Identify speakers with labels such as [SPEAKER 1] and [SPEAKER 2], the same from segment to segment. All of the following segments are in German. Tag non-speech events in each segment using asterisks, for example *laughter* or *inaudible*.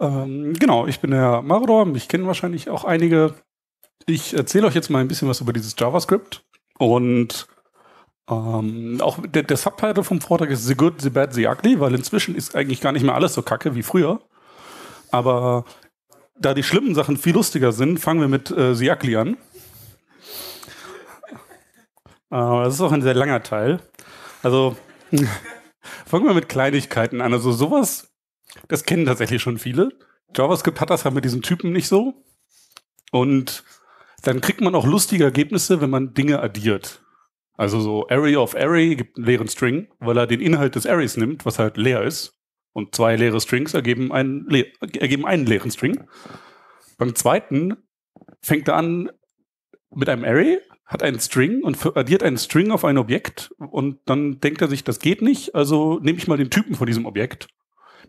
[SPEAKER 1] Ähm, genau, ich bin der Marodor, mich kennen wahrscheinlich auch einige. Ich erzähle euch jetzt mal ein bisschen was über dieses JavaScript und ähm, auch der, der Subtitle vom Vortrag ist The Good, The Bad, The Ugly, weil inzwischen ist eigentlich gar nicht mehr alles so kacke wie früher. Aber da die schlimmen Sachen viel lustiger sind, fangen wir mit äh, The Ugly an. Äh, das ist auch ein sehr langer Teil. Also *laughs* fangen wir mit Kleinigkeiten an. Also sowas, das kennen tatsächlich schon viele. JavaScript hat das ja mit diesen Typen nicht so. Und dann kriegt man auch lustige Ergebnisse, wenn man Dinge addiert. Also so Array of Array gibt einen leeren String, weil er den Inhalt des Arrays nimmt, was halt leer ist. Und zwei leere Strings ergeben einen, le ergeben einen leeren String. Beim zweiten fängt er an mit einem Array, hat einen String und addiert einen String auf ein Objekt und dann denkt er sich, das geht nicht, also nehme ich mal den Typen von diesem Objekt.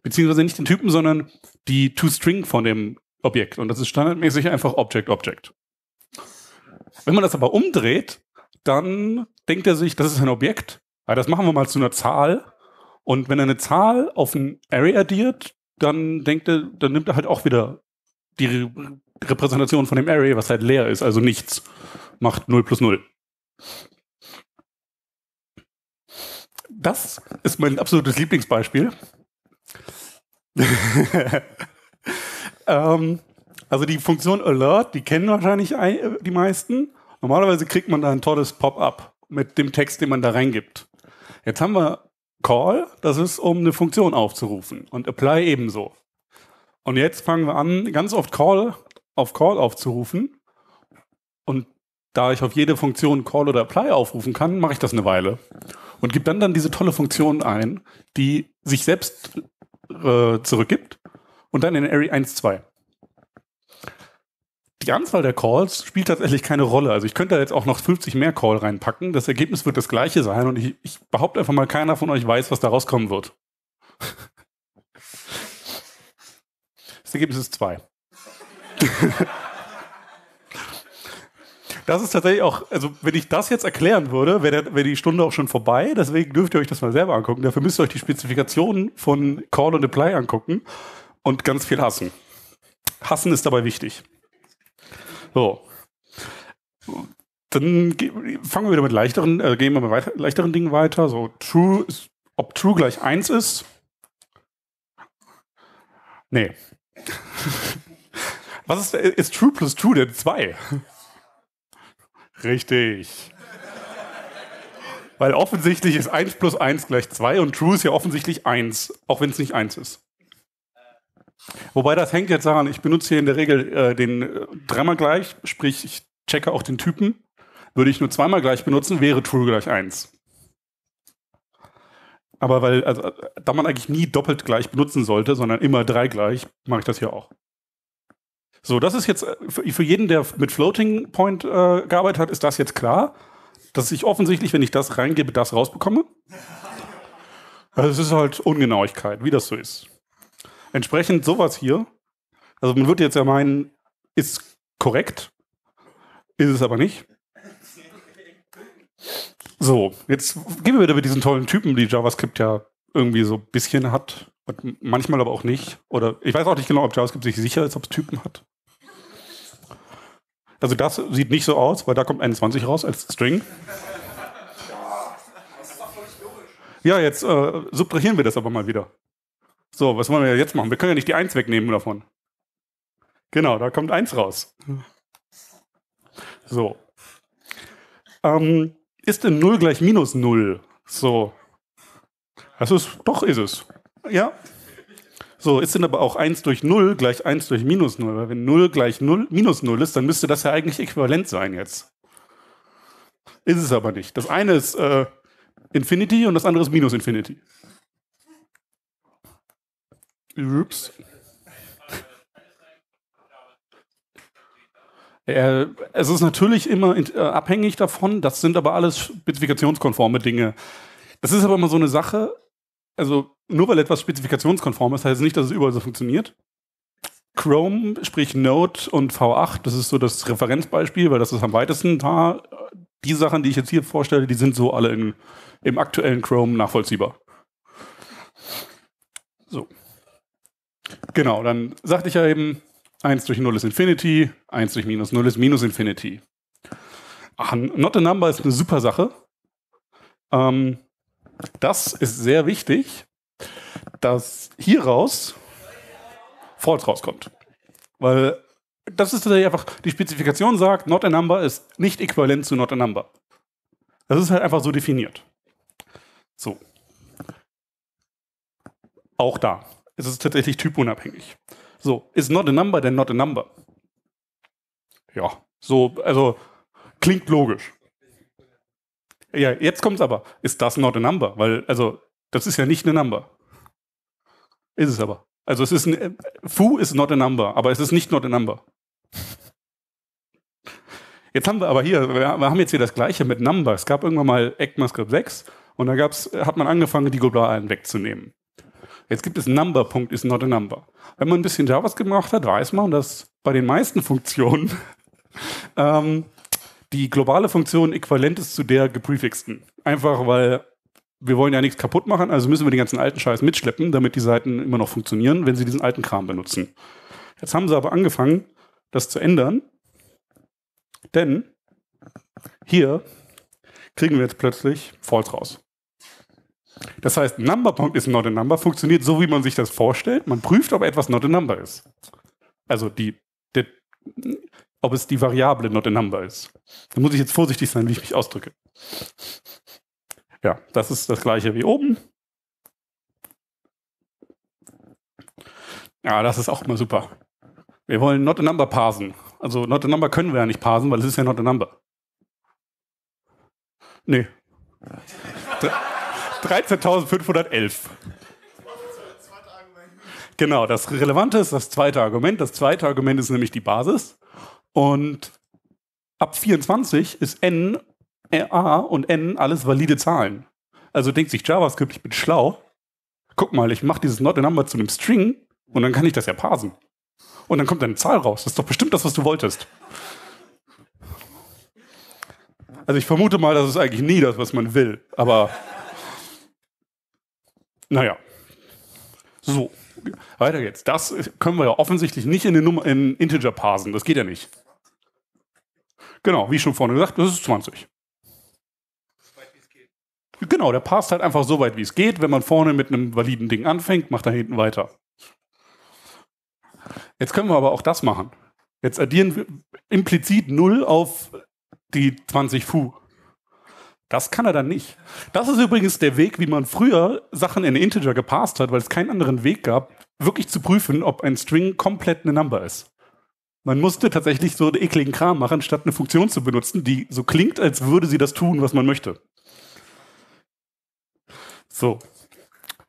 [SPEAKER 1] Beziehungsweise nicht den Typen, sondern die ToString von dem Objekt. Und das ist standardmäßig einfach Object, Object. Wenn man das aber umdreht, dann denkt er sich, das ist ein Objekt, aber das machen wir mal zu einer Zahl. Und wenn er eine Zahl auf ein Array addiert, dann denkt er, dann nimmt er halt auch wieder die Re Repräsentation von dem Array, was halt leer ist, also nichts, macht 0 plus 0. Das ist mein absolutes Lieblingsbeispiel. *laughs* ähm, also die Funktion Alert, die kennen wahrscheinlich die meisten. Normalerweise kriegt man da ein tolles Pop-up mit dem Text, den man da reingibt. Jetzt haben wir Call, das ist, um eine Funktion aufzurufen und Apply ebenso. Und jetzt fangen wir an, ganz oft Call auf Call aufzurufen. Und da ich auf jede Funktion Call oder Apply aufrufen kann, mache ich das eine Weile. Und gebe dann dann diese tolle Funktion ein, die sich selbst äh, zurückgibt und dann in Array 1, 2 die Anzahl der Calls spielt tatsächlich keine Rolle. Also ich könnte da jetzt auch noch 50 mehr Call reinpacken. Das Ergebnis wird das gleiche sein und ich, ich behaupte einfach mal, keiner von euch weiß, was da rauskommen wird. *laughs* Das Ergebnis ist 2. *laughs* Das ist tatsächlich auch, also wenn ich das jetzt erklären würde, wäre wär die Stunde auch schon vorbei. Deswegen dürft ihr euch das mal selber angucken. Dafür müsst ihr euch die Spezifikationen von Call und Apply angucken und ganz viel hassen. Hassen ist dabei wichtig. So. Dann fangen wir wieder mit leichteren, äh, gehen wir mit weiter, leichteren Dingen weiter. So, true ist, ob true gleich 1 ist. Nee. *laughs* Was ist, ist true plus true denn 2? Richtig. Weil offensichtlich ist 1 plus 1 gleich 2 und true ist ja offensichtlich 1, auch wenn es nicht 1 ist. Wobei das hängt jetzt daran, ich benutze hier in der Regel äh, den äh, dreimal gleich, sprich ich checke auch den Typen. Würde ich nur zweimal gleich benutzen, wäre true gleich 1. Aber weil, also, äh, da man eigentlich nie doppelt gleich benutzen sollte, sondern immer drei gleich, mache ich das hier auch. So, das ist jetzt äh, für, jeden, der mit Floating Point äh, gearbeitet hat, ist das jetzt klar, dass ich offensichtlich, wenn ich das reingebe, das rausbekomme. Also es ist halt Ungenauigkeit, wie das so ist. Entsprechend sowas hier, also man würde jetzt ja meinen, ist korrekt, ist es aber nicht. So, jetzt gehen wir wieder mit diesen tollen Typen, die JavaScript ja irgendwie so ein bisschen hat, manchmal aber auch nicht. Oder ich weiß auch nicht genau, ob JavaScript sich sicher ist, ob es Typen hat. Also das sieht nicht so aus, weil da kommt 21 raus als String. Ja, jetzt äh, subtrahieren wir das aber mal wieder. So, was wollen wir jetzt machen? Wir können ja nicht die 1 wegnehmen davon. Genau, da kommt 1 raus. So. Ähm, ist denn 0 gleich minus 0? So. Das ist, doch ist es. Ja. So, ist denn aber auch 1 durch 0 gleich 1 durch minus 0? Weil wenn 0 gleich 0, minus 0 ist, dann müsste das ja eigentlich äquivalent sein jetzt. Ist es aber nicht. Das eine ist äh, Infinity und das andere ist minus Infinity. Ups. Es ist natürlich immer äh, abhängig davon, das sind aber alles spezifikationskonforme Dinge. Das ist aber immer so eine Sache, also nur weil etwas spezifikationskonform ist, heißt es nicht, dass es überall so funktioniert. Chrome, sprich Node und V8, das ist so das Referenzbeispiel, weil das ist am weitesten da. Die Sachen, die ich jetzt hier vorstelle, die sind so alle in, im aktuellen Chrome nachvollziehbar. So. Genau, dann sagte ich ja eben, 1 durch 0 ist Infinity, 1 durch minus 0 ist minus Infinity. Ach, not a number ist eine super Sache. Ähm, das ist sehr wichtig, dass hieraus false rauskommt. Weil das ist tatsächlich einfach, die Spezifikation sagt, not a number ist nicht äquivalent zu not a number. Das ist halt einfach so definiert. So. Auch da. Es ist tatsächlich typunabhängig. So, ist not a number denn not a number? Ja, so, also klingt logisch. Ja, jetzt kommt's aber. Ist das not a number? Weil, also, das ist ja nicht eine Number. Ist es aber. Also es ist ein, foo is not a number, aber es ist nicht not a number. Jetzt haben wir aber hier, wir haben jetzt hier das gleiche mit Number. Es gab irgendwann mal ECMAScript 6 und da gab's, hat man angefangen, die globalen wegzunehmen. Jetzt gibt es Number, ist not a number. Wenn man ein bisschen JavaScript gemacht hat, weiß man, dass bei den meisten Funktionen *laughs* ähm, die globale Funktion äquivalent ist zu der geprefixten. Einfach weil wir wollen ja nichts kaputt machen, also müssen wir den ganzen alten Scheiß mitschleppen, damit die Seiten immer noch funktionieren, wenn sie diesen alten Kram benutzen. Jetzt haben sie aber angefangen, das zu ändern, denn hier kriegen wir jetzt plötzlich False raus. Das heißt, Number ist not a number funktioniert so, wie man sich das vorstellt. Man prüft, ob etwas not a number ist. Also die, die ob es die Variable not a number ist. Da muss ich jetzt vorsichtig sein, wie ich mich ausdrücke. Ja, das ist das gleiche wie oben. Ja, das ist auch immer super. Wir wollen not a number parsen. Also not a number können wir ja nicht parsen, weil es ist ja not a number. Nee. 13.511. Genau, das Relevante ist das zweite Argument. Das zweite Argument ist nämlich die Basis. Und ab 24 ist n A und N alles valide Zahlen. Also denkt sich JavaScript, ich bin schlau. Guck mal, ich mache dieses Not a Number zu einem String und dann kann ich das ja parsen. Und dann kommt eine Zahl raus. Das ist doch bestimmt das, was du wolltest. Also ich vermute mal, das ist eigentlich nie das, was man will. Aber naja. So. Weiter geht's. Das können wir ja offensichtlich nicht in, den Nummer, in Integer parsen. Das geht ja nicht. Genau, wie schon vorne gesagt, das ist 20. Genau, der passt halt einfach so weit, wie es geht. Wenn man vorne mit einem validen Ding anfängt, macht er hinten weiter. Jetzt können wir aber auch das machen. Jetzt addieren wir implizit 0 auf die 20 Fu. Das kann er dann nicht. Das ist übrigens der Weg, wie man früher Sachen in Integer gepasst hat, weil es keinen anderen Weg gab, wirklich zu prüfen, ob ein String komplett eine Number ist. Man musste tatsächlich so einen ekligen Kram machen, statt eine Funktion zu benutzen, die so klingt, als würde sie das tun, was man möchte. So.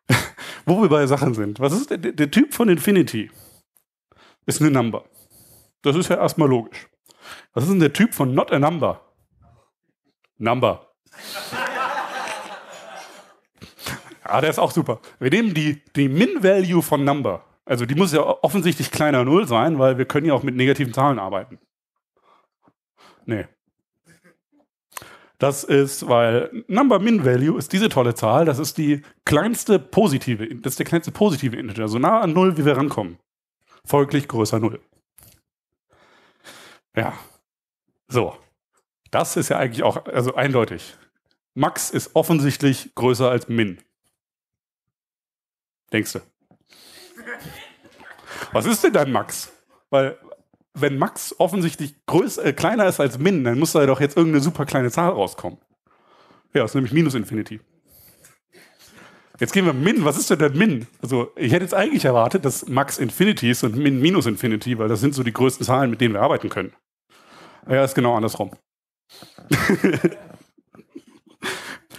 [SPEAKER 1] *laughs* Wo wir bei Sachen sind. Was ist der, der Typ von Infinity? Ist eine Number. Das ist ja erstmal logisch. Was ist denn der Typ von Not a Number? Number. *laughs* Ah, der ist auch super. Wir nehmen die, die Min-Value von Number. Also die muss ja offensichtlich kleiner 0 sein, weil wir können ja auch mit negativen Zahlen arbeiten. Nee. Das ist, weil Number Min Value ist diese tolle Zahl, das ist die kleinste positive, das ist der kleinste positive Integer, so nah an 0, wie wir rankommen. Folglich größer 0. Ja. So. Das ist ja eigentlich auch, also eindeutig. Max ist offensichtlich größer als Min. Denkst du? Was ist denn dann Max? Weil wenn Max offensichtlich größer, äh, kleiner ist als Min, dann muss da doch jetzt irgendeine super kleine Zahl rauskommen. Ja, das ist nämlich minus Infinity. Jetzt gehen wir Min. Was ist denn denn Min? Also, ich hätte jetzt eigentlich erwartet, dass Max Infinity ist und Min minus Infinity, weil das sind so die größten Zahlen, mit denen wir arbeiten können. Ja, ist genau andersrum. *laughs*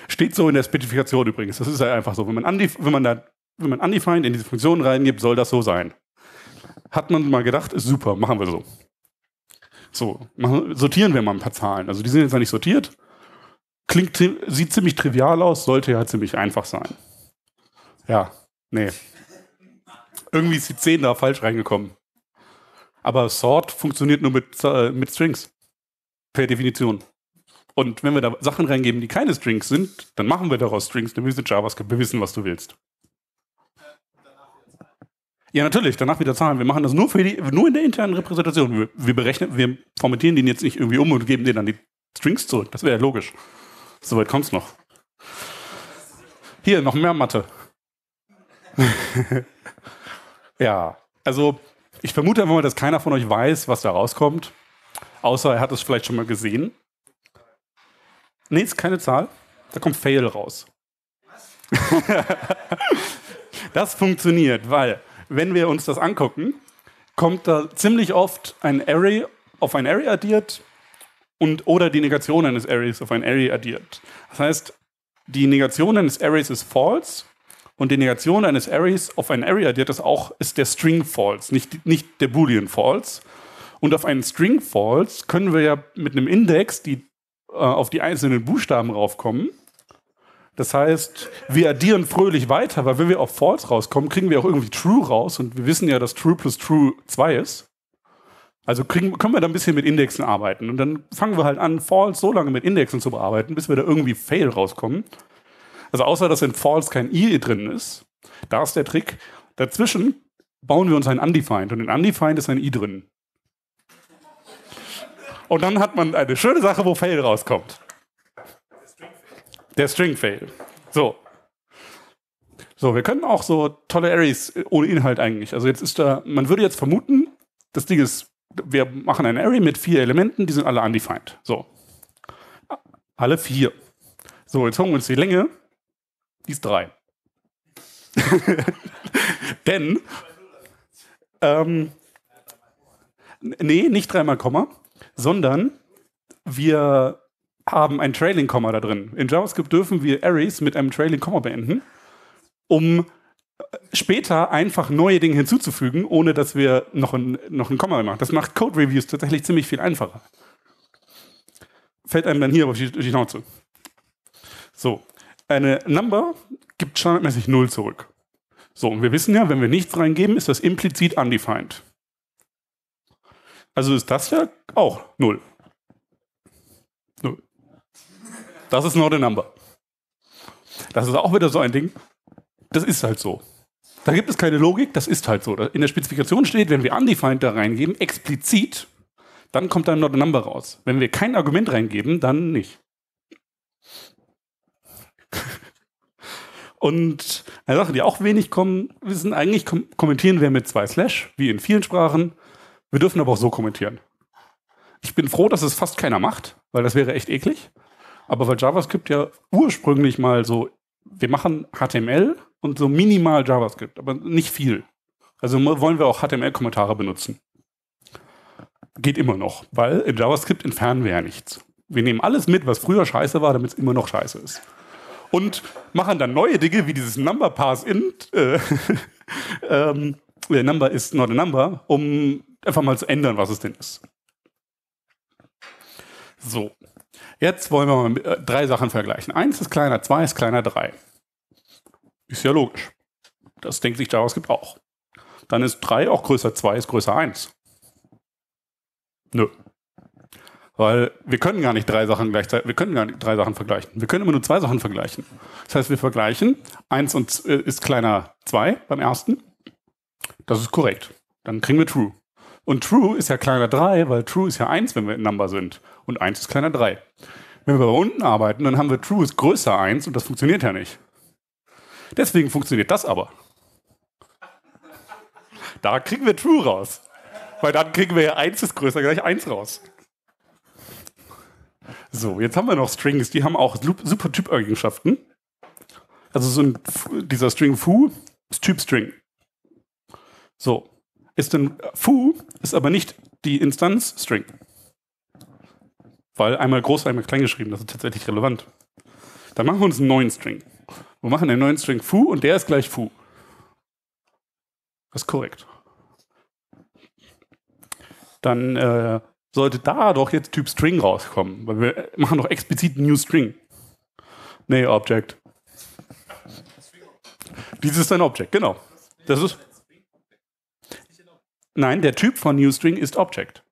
[SPEAKER 1] Steht so in der Spezifikation übrigens. Das ist ja einfach so. Wenn man, wenn man da, wenn man undefined in diese Funktion reingibt, soll das so sein hat man mal gedacht, ist super, machen wir so. So, sortieren wir mal ein paar Zahlen. Also die sind jetzt noch nicht sortiert. Klingt, sieht ziemlich trivial aus, sollte ja ziemlich einfach sein. Ja, nee. Irgendwie ist die 10 da falsch reingekommen. Aber Sort funktioniert nur mit, äh, mit Strings. Per Definition. Und wenn wir da Sachen reingeben, die keine Strings sind, dann machen wir daraus Strings, dann wissen JavaScript, wir wissen, was du willst. Ja, natürlich, danach wieder Zahlen. Wir machen das nur, für die, nur in der internen Repräsentation. Wir, wir berechnen, wir formatieren den jetzt nicht irgendwie um und geben denen dann die Strings zurück. Das wäre ja logisch. Soweit kommt es noch. Hier, noch mehr Mathe. *laughs* ja, also ich vermute einfach mal, dass keiner von euch weiß, was da rauskommt. Außer er hat es vielleicht schon mal gesehen. Nee, ist keine Zahl. Da kommt Fail raus. *laughs* das funktioniert, weil, wenn wir uns das angucken, kommt da ziemlich oft ein Array auf ein Array addiert und oder die Negation eines Arrays auf ein Array addiert. Das heißt, die Negation eines Arrays ist false und die Negation eines Arrays auf ein Array addiert ist auch ist der String false, nicht, nicht der Boolean false. Und auf einen String false können wir ja mit einem Index die, äh, auf die einzelnen Buchstaben raufkommen. Das heißt, wir addieren fröhlich weiter, weil wenn wir auf false rauskommen, kriegen wir auch irgendwie true raus und wir wissen ja, dass true plus true 2 ist. Also kriegen, können wir da ein bisschen mit Indexen arbeiten. Und dann fangen wir halt an, false so lange mit Indexen zu bearbeiten, bis wir da irgendwie fail rauskommen. Also außer, dass in false kein i drin ist, da ist der Trick. Dazwischen bauen wir uns ein undefined und in undefined ist ein i drin. Und dann hat man eine schöne Sache, wo fail rauskommt. Der String Fail. So. So, wir können auch so tolle Arrays ohne Inhalt eigentlich. Also jetzt ist da, man würde jetzt vermuten, das Ding ist wir machen ein Array mit vier Elementen, die sind alle undefined. So. Alle vier. So, jetzt holen wir uns die Länge. Die ist drei. *laughs* Denn, ähm, nee, nicht dreimal Komma, sondern wir haben ein Trailing Komma da drin. In JavaScript dürfen wir Arrays mit einem Trailing Komma beenden, um später einfach neue Dinge hinzuzufügen, ohne dass wir noch ein, noch ein Komma machen. Das macht Code Reviews tatsächlich ziemlich viel einfacher. Fällt einem dann hier auf die, die Schnauze. So, eine Number gibt standardmäßig 0 zurück. So, und wir wissen ja, wenn wir nichts reingeben, ist das implizit undefined. Also ist das ja auch 0. 0. Das ist not a number. Das ist auch wieder so ein Ding, das ist halt so. Da gibt es keine Logik, das ist halt so. In der Spezifikation steht, wenn wir undefined da reingeben, explizit, dann kommt da not a number raus. Wenn wir kein Argument reingeben, dann nicht. *laughs* Und eine Sache, die auch wenig kommen, wissen, eigentlich kom kommentieren wir mit zwei Slash, wie in vielen Sprachen. Wir dürfen aber auch so kommentieren. Ich bin froh, dass es fast keiner macht, weil das wäre echt eklig. Aber weil JavaScript ja ursprünglich mal so, wir machen HTML und so minimal JavaScript, aber nicht viel. Also wollen wir auch HTML-Kommentare benutzen. Geht immer noch, weil in JavaScript entfernen wir ja nichts. Wir nehmen alles mit, was früher scheiße war, damit es immer noch scheiße ist. Und machen dann neue Dinge wie dieses Number Pass int. Äh, *laughs* ähm, der Number ist not a number, um einfach mal zu ändern, was es denn ist. So. Jetzt wollen wir mal äh, drei Sachen vergleichen. Eins ist kleiner, zwei ist kleiner, drei. Ist ja logisch. Das denkt sich JavaScript auch. Dann ist 3 auch größer 2 ist größer 1. Nö. Weil wir können gar nicht drei Sachen gleichzeitig, wir können gar nicht drei Sachen vergleichen. Wir können immer nur zwei Sachen vergleichen. Das heißt, wir vergleichen 1 und, äh, ist kleiner 2 beim ersten. Das ist korrekt. Dann kriegen wir True. Und True ist ja kleiner 3, weil True ist ja 1, wenn wir in Number sind. Und 1 ist kleiner 3. Wenn wir bei unten arbeiten, dann haben wir True ist größer 1 und das funktioniert ja nicht. Deswegen funktioniert das aber. Da kriegen wir True raus. Weil dann kriegen wir ja 1 ist größer gleich 1 raus. So, jetzt haben wir noch Strings, die haben auch super Typeigenschaften. Also so ein, dieser String foo ist Typ String. So, ist ein foo ist aber nicht die Instanz String. Weil einmal groß, einmal klein geschrieben, das ist tatsächlich relevant. Dann machen wir uns einen neuen String. Wir machen einen neuen String foo und der ist gleich foo. Das ist korrekt. Dann äh, sollte da doch jetzt Typ String rauskommen, weil wir machen doch explizit New String. Nee, Object. Dieses ist ein Object, genau. Das ist. Nein, der Typ von New String ist Object.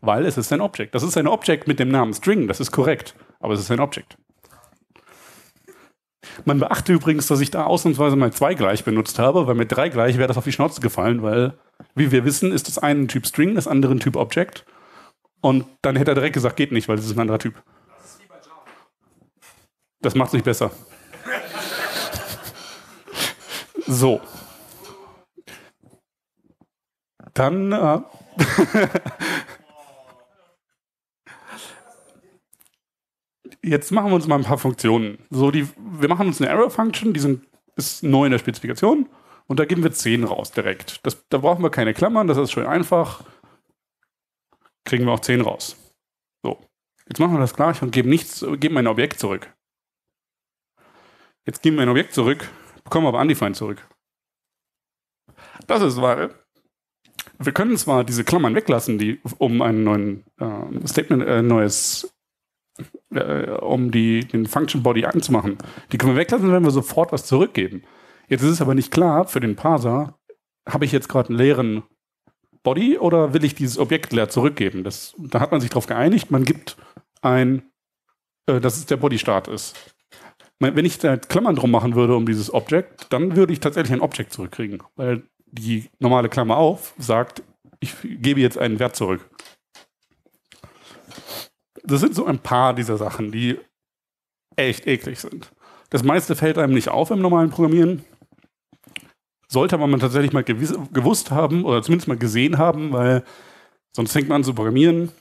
[SPEAKER 1] Weil es ist ein Object. Das ist ein Object mit dem Namen String, das ist korrekt. Aber es ist ein Object. Man beachte übrigens, dass ich da ausnahmsweise mal zwei gleich benutzt habe, weil mit drei gleich wäre das auf die Schnauze gefallen, weil, wie wir wissen, ist das eine ein Typ String, das andere ein Typ Object. Und dann hätte er direkt gesagt, geht nicht, weil das ist ein anderer Typ. Das macht es nicht besser. *laughs* so. Dann. Äh *laughs* Jetzt machen wir uns mal ein paar Funktionen. So, die, wir machen uns eine Error-Function, die sind, ist neu in der Spezifikation und da geben wir 10 raus direkt. Das, da brauchen wir keine Klammern, das ist schön einfach. Kriegen wir auch 10 raus. So, jetzt machen wir das gleich und geben nichts, geben ein Objekt zurück. Jetzt geben wir ein Objekt zurück, bekommen aber undefined zurück. Das ist, weil wir können zwar diese Klammern weglassen, die um ein neuen äh, Statement, äh, neues äh, um die, den Function Body anzumachen. Die können wir weglassen, wenn wir sofort was zurückgeben. Jetzt ist es aber nicht klar für den Parser, habe ich jetzt gerade einen leeren Body oder will ich dieses Objekt leer zurückgeben? Das, da hat man sich darauf geeinigt, man gibt ein, äh, dass es der Body-Start ist. Wenn ich da Klammern drum machen würde um dieses Objekt, dann würde ich tatsächlich ein Objekt zurückkriegen, weil die normale Klammer auf sagt, ich gebe jetzt einen Wert zurück das sind so ein paar dieser Sachen, die echt eklig sind. Das meiste fällt einem nicht auf im normalen Programmieren. Sollte man tatsächlich mal gewusst haben oder zumindest mal gesehen haben, weil sonst fängt man an zu programmieren,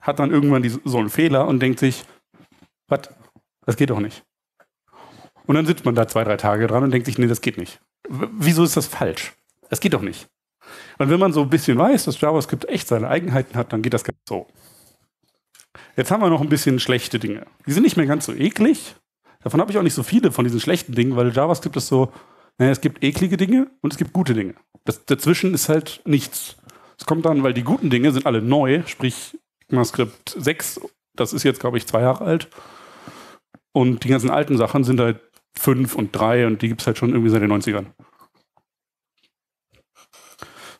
[SPEAKER 1] hat dann irgendwann die, so einen Fehler und denkt sich, was, das geht doch nicht. Und dann sitzt man da zwei, drei Tage dran und denkt sich, nee, das geht nicht. W wieso ist das falsch? Das geht doch nicht. Und wenn man so ein bisschen weiß, dass JavaScript echt seine Eigenheiten hat, dann geht das ganz so. Jetzt haben wir noch ein bisschen schlechte Dinge. Die sind nicht mehr ganz so eklig. Davon habe ich auch nicht so viele von diesen schlechten Dingen, weil JavaScript ist so, naja, es gibt eklige Dinge und es gibt gute Dinge. Das, dazwischen ist halt nichts. Es kommt dann, weil die guten Dinge sind alle neu, sprich JavaScript 6, das ist jetzt, glaube ich, zwei Jahre alt. Und die ganzen alten Sachen sind halt 5 und 3 und die gibt es halt schon irgendwie seit den 90ern.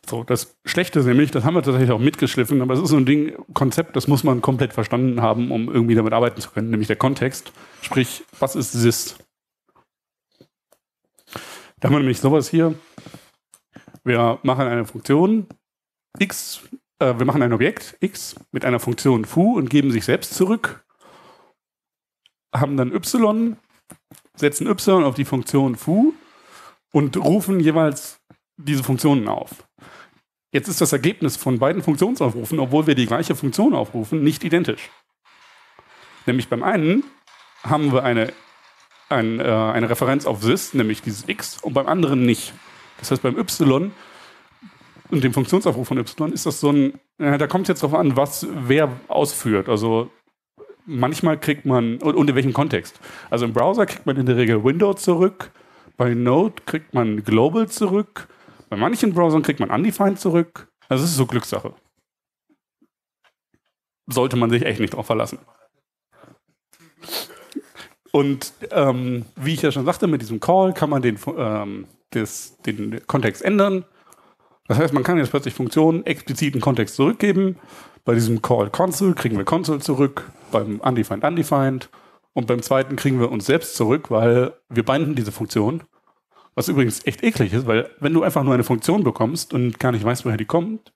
[SPEAKER 1] So, das Schlechte ist nämlich, das haben wir tatsächlich auch mitgeschliffen, aber es ist so ein Ding, Konzept, das muss man komplett verstanden haben, um irgendwie damit arbeiten zu können, nämlich der Kontext. Sprich, was ist this? Da haben wir nämlich sowas hier. Wir machen eine Funktion x, äh, wir machen ein Objekt x mit einer Funktion foo und geben sich selbst zurück, haben dann y, setzen y auf die Funktion foo und rufen jeweils diese Funktionen auf. Jetzt ist das Ergebnis von beiden Funktionsaufrufen, obwohl wir die gleiche Funktion aufrufen, nicht identisch. Nämlich beim einen haben wir eine, ein, äh, eine Referenz auf this, nämlich dieses x, und beim anderen nicht. Das heißt, beim y und dem Funktionsaufruf von y ist das so ein, äh, da kommt es jetzt darauf an, was wer ausführt. Also manchmal kriegt man, und, und in welchem Kontext. Also im Browser kriegt man in der Regel Window zurück, bei Node kriegt man Global zurück, bei manchen Browsern kriegt man Undefined zurück. Also es ist so Glückssache. Sollte man sich echt nicht drauf verlassen. Und ähm, wie ich ja schon sagte, mit diesem Call kann man den, ähm, des, den Kontext ändern. Das heißt, man kann jetzt plötzlich Funktionen expliziten Kontext zurückgeben. Bei diesem Call Console kriegen wir Console zurück, beim Undefined Undefined. Und beim zweiten kriegen wir uns selbst zurück, weil wir binden diese Funktion was übrigens echt eklig ist, weil wenn du einfach nur eine Funktion bekommst und gar nicht weißt, woher die kommt,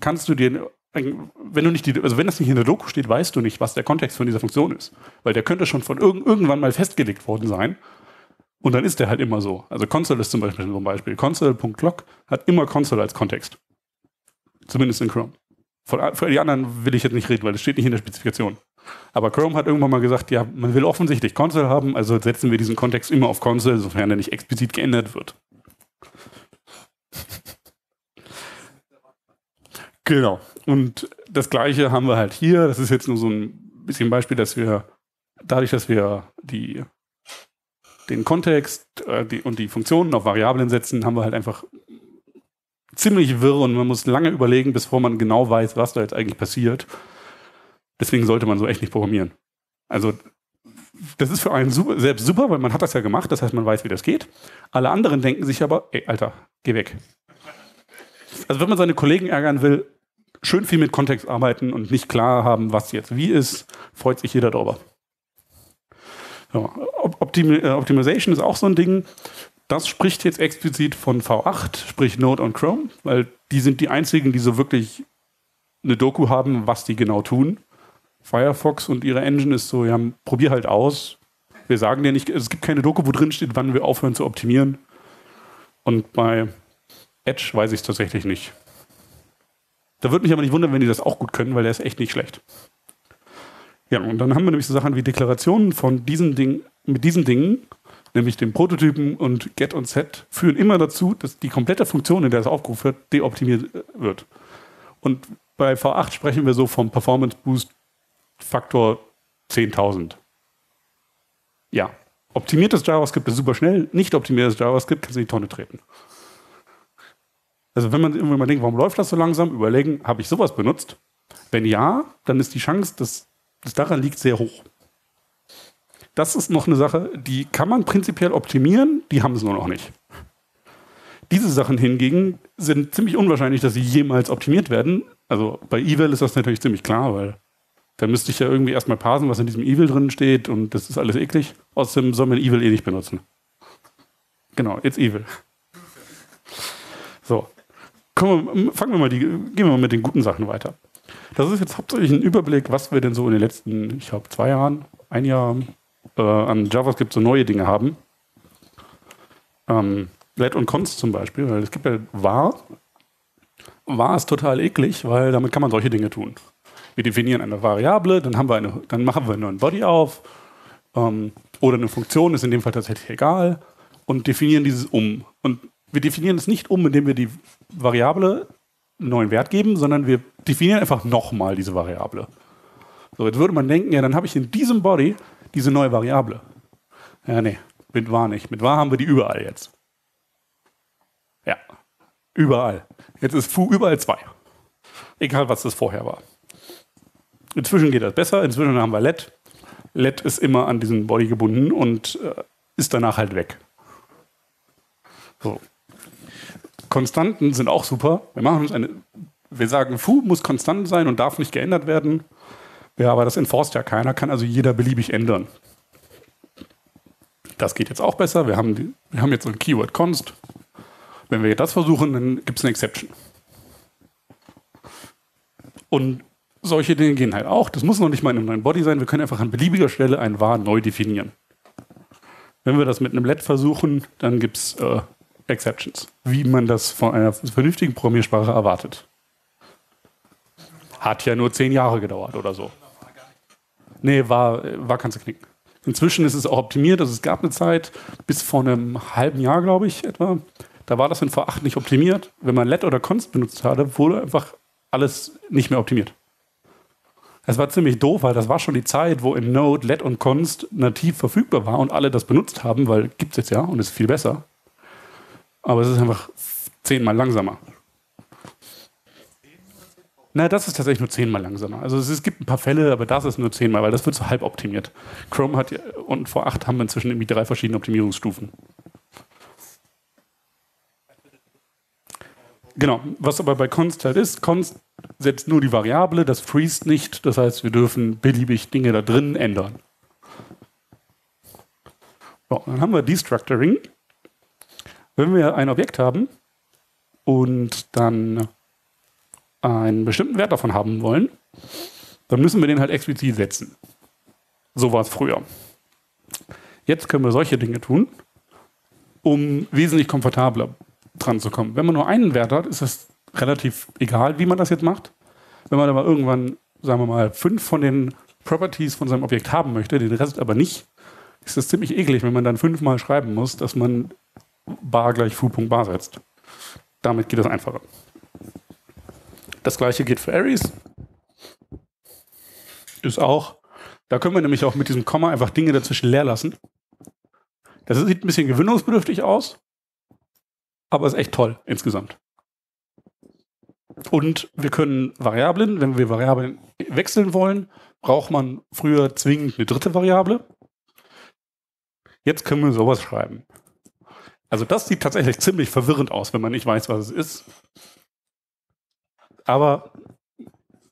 [SPEAKER 1] kannst du dir, wenn du nicht die, also wenn das nicht in der Doku steht, weißt du nicht, was der Kontext von dieser Funktion ist. Weil der könnte schon von irg irgendwann mal festgelegt worden sein. Und dann ist der halt immer so. Also Console ist zum Beispiel so ein Beispiel. Console.clock hat immer Console als Kontext. Zumindest in Chrome. Von, für die anderen will ich jetzt nicht reden, weil das steht nicht in der Spezifikation. Aber Chrome hat irgendwann mal gesagt, ja, man will offensichtlich Console haben, also setzen wir diesen Kontext immer auf Console, sofern er nicht explizit geändert wird. Genau. Und das gleiche haben wir halt hier. Das ist jetzt nur so ein bisschen Beispiel, dass wir dadurch, dass wir die, den Kontext äh, die, und die Funktionen auf Variablen setzen, haben wir halt einfach ziemlich wirr und man muss lange überlegen, bevor man genau weiß, was da jetzt eigentlich passiert. Deswegen sollte man so echt nicht programmieren. Also das ist für einen super, selbst super, weil man hat das ja gemacht, das heißt, man weiß, wie das geht. Alle anderen denken sich aber, ey, Alter, geh weg. Also wenn man seine Kollegen ärgern will, schön viel mit Kontext arbeiten und nicht klar haben, was jetzt wie ist, freut sich jeder darüber. Ja, Optim äh, Optimization ist auch so ein Ding. Das spricht jetzt explizit von V8, sprich Node und Chrome, weil die sind die einzigen, die so wirklich eine Doku haben, was die genau tun. Firefox und ihre Engine ist so, ja, probier halt aus. Wir sagen dir nicht, es gibt keine Doku, wo drin steht, wann wir aufhören zu optimieren. Und bei Edge weiß ich es tatsächlich nicht. Da würde mich aber nicht wundern, wenn die das auch gut können, weil der ist echt nicht schlecht. Ja, und dann haben wir nämlich so Sachen wie Deklarationen von diesen Dingen, mit diesen Dingen, nämlich den Prototypen und Get und Set, führen immer dazu, dass die komplette Funktion, in der es aufgerufen wird, deoptimiert äh, wird. Und bei V8 sprechen wir so vom Performance Boost Faktor 10.000. Ja, optimiertes JavaScript ist super schnell, nicht optimiertes JavaScript kannst du in die Tonne treten. Also wenn man irgendwann mal denkt, warum läuft das so langsam, überlegen, habe ich sowas benutzt? Wenn ja, dann ist die Chance, dass es daran liegt, sehr hoch. Das ist noch eine Sache, die kann man prinzipiell optimieren, die haben es nur noch nicht. Diese Sachen hingegen sind ziemlich unwahrscheinlich, dass sie jemals optimiert werden. Also bei Evil ist das natürlich ziemlich klar, weil dann müsste ich ja irgendwie erstmal parsen, was in diesem Evil drin steht und das ist alles eklig. Außerdem soll man Evil eh nicht benutzen. Genau, jetzt Evil. So. Wir, fangen wir mal die, gehen wir mal mit den guten Sachen weiter. Das ist jetzt hauptsächlich ein Überblick, was wir denn so in den letzten, ich glaube, zwei Jahren, ein Jahr äh, an JavaScript so neue Dinge haben. Ähm, Let und Const zum Beispiel, weil es gibt ja var. var ist total eklig, weil damit kann man solche Dinge tun. Wir definieren eine Variable, dann, haben wir eine, dann machen wir einen neuen Body auf ähm, oder eine Funktion, ist in dem Fall tatsächlich egal und definieren dieses um. Und wir definieren es nicht um, indem wir die Variable einen neuen Wert geben, sondern wir definieren einfach nochmal diese Variable. So, jetzt würde man denken, ja, dann habe ich in diesem Body diese neue Variable. Ja, nee, mit var nicht. Mit var haben wir die überall jetzt. Ja, überall. Jetzt ist foo überall 2. Egal, was das vorher war. Inzwischen geht das besser. Inzwischen haben wir LED. LED ist immer an diesen Body gebunden und äh, ist danach halt weg. So. Konstanten sind auch super. Wir machen uns eine, wir sagen, foo muss konstant sein und darf nicht geändert werden. Ja, aber das enforced ja keiner, kann also jeder beliebig ändern. Das geht jetzt auch besser. Wir haben, die, wir haben jetzt so ein Keyword const. Wenn wir das versuchen, dann gibt es eine Exception. Und solche Dinge gehen halt auch. Das muss noch nicht mal in einem neuen Body sein. Wir können einfach an beliebiger Stelle ein var neu definieren. Wenn wir das mit einem let versuchen, dann gibt es äh, Exceptions, wie man das von einer vernünftigen Programmiersprache erwartet. Hat ja nur zehn Jahre gedauert oder so. Nee, war, war kannst du knicken. Inzwischen ist es auch optimiert. Also es gab eine Zeit, bis vor einem halben Jahr, glaube ich, etwa, da war das in V8 nicht optimiert. Wenn man let oder const benutzt hatte, wurde einfach alles nicht mehr optimiert. Es war ziemlich doof, weil das war schon die Zeit, wo in Node Let und Const nativ verfügbar war und alle das benutzt haben, weil gibt es jetzt ja und ist viel besser. Aber es ist einfach zehnmal langsamer. Na, das ist tatsächlich nur zehnmal langsamer. Also es, gibt ein paar Fälle, aber das ist nur zehnmal, weil das wird so halb optimiert. Chrome hat und vor acht haben wir inzwischen irgendwie drei verschiedene Optimierungsstufen. Genau, was aber bei const halt ist, const setzt nur die Variable, das freest nicht, das heißt, wir dürfen beliebig Dinge da drin ändern. So, dann haben wir Destructuring. Wenn wir ein Objekt haben und dann einen bestimmten Wert davon haben wollen, dann müssen wir den halt explizit setzen. So war es früher. Jetzt können wir solche Dinge tun, um wesentlich komfortabler dran zu kommen. Wenn man nur einen Wert hat, ist es relativ egal, wie man das jetzt macht. Wenn man aber irgendwann, sagen wir mal, fünf von den Properties von seinem Objekt haben möchte, den Rest aber nicht, ist das ziemlich eklig, wenn man dann fünfmal schreiben muss, dass man bar gleich foo.bar setzt. Damit geht das einfacher. Das gleiche geht für Arrays. Ist auch, da können wir nämlich auch mit diesem Komma einfach Dinge dazwischen leer lassen. Das sieht ein bisschen gewöhnungsbedürftig aus, aber ist echt toll insgesamt. Und wir können Variablen, wenn wir Variablen wechseln wollen, braucht man früher zwingend eine dritte Variable. Jetzt können wir sowas schreiben. Also das sieht tatsächlich ziemlich verwirrend aus, wenn man nicht weiß, was es ist. Aber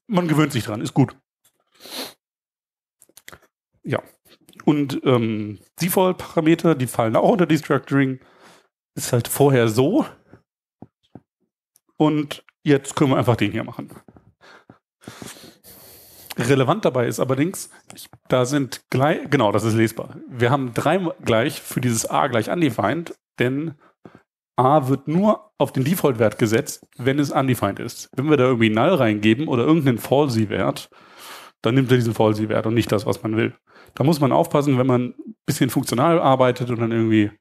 [SPEAKER 1] man gewöhnt sich dran, ist gut. Ja. Und ähm, Default-Parameter, die fallen auch unter Destructuring. Ist halt vorher so. Und jetzt können wir einfach den hier machen. Relevant dabei ist allerdings, da sind gleich, genau, das ist lesbar. Wir haben drei gleich für dieses a gleich undefined, denn a wird nur auf den Default-Wert gesetzt, wenn es undefined ist. Wenn wir da irgendwie null reingeben oder irgendeinen falsy-Wert, dann nimmt er diesen falsy-Wert und nicht das, was man will. Da muss man aufpassen, wenn man ein bisschen funktional arbeitet und dann irgendwie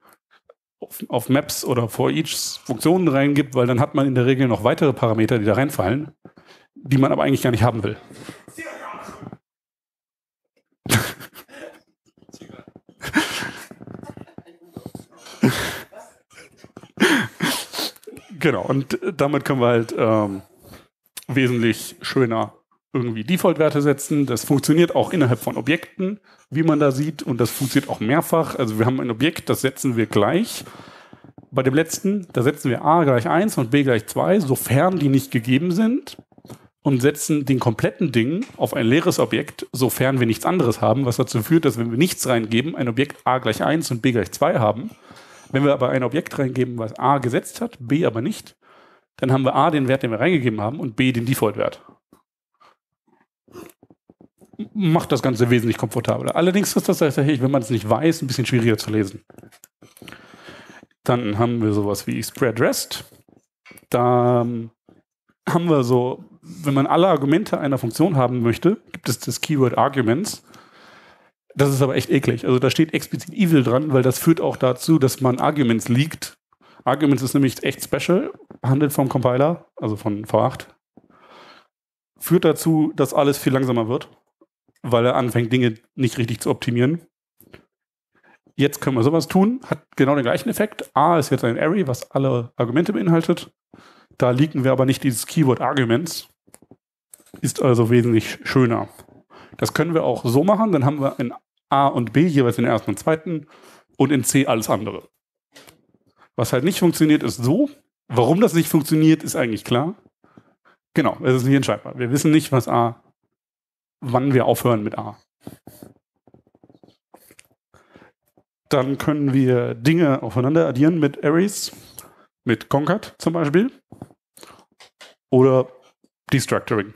[SPEAKER 1] auf, auf Maps oder for each Funktionen reingibt, weil dann hat man in der Regel noch weitere Parameter, die da reinfallen, die man aber eigentlich gar nicht haben will. *laughs* genau, und damit können wir halt ähm, wesentlich schöner irgendwie Default-Werte setzen. Das funktioniert auch innerhalb von Objekten, wie man da sieht, und das funktioniert auch mehrfach. Also wir haben ein Objekt, das setzen wir gleich. Bei dem letzten, da setzen wir a gleich 1 und b gleich 2, sofern die nicht gegeben sind und setzen den kompletten Ding auf ein leeres Objekt, sofern wir nichts anderes haben, was dazu führt, dass wenn wir nichts reingeben, ein Objekt a gleich 1 und b gleich 2 haben. Wenn wir aber ein Objekt reingeben, was a gesetzt hat, b aber nicht, dann haben wir a den Wert, den wir reingegeben haben und b den Default-Wert. Macht das Ganze wesentlich komfortabler. Allerdings ist das tatsächlich, wenn man es nicht weiß, ein bisschen schwieriger zu lesen. Dann haben wir sowas wie Spread Rest. Da ähm, haben wir so wenn man alle Argumente einer Funktion haben möchte, gibt es das Keyword Arguments. Das ist aber echt eklig. Also da steht explizit evil dran, weil das führt auch dazu, dass man Arguments liegt. Arguments ist nämlich echt special, behandelt vom Compiler, also von V8. Führt dazu, dass alles viel langsamer wird, weil er anfängt, Dinge nicht richtig zu optimieren. Jetzt können wir sowas tun, hat genau den gleichen Effekt. A ist jetzt ein Array, was alle Argumente beinhaltet. Da liegen wir aber nicht dieses Keyword Arguments, ist also wesentlich schöner. Das können wir auch so machen, dann haben wir in A und B jeweils den ersten und zweiten und in C alles andere. Was halt nicht funktioniert, ist so. Warum das nicht funktioniert, ist eigentlich klar. Genau, es ist nicht entscheidbar. Wir wissen nicht, was A, wann wir aufhören mit A. Dann können wir Dinge aufeinander addieren mit Arrays, mit Concat zum Beispiel. Oder Destructuring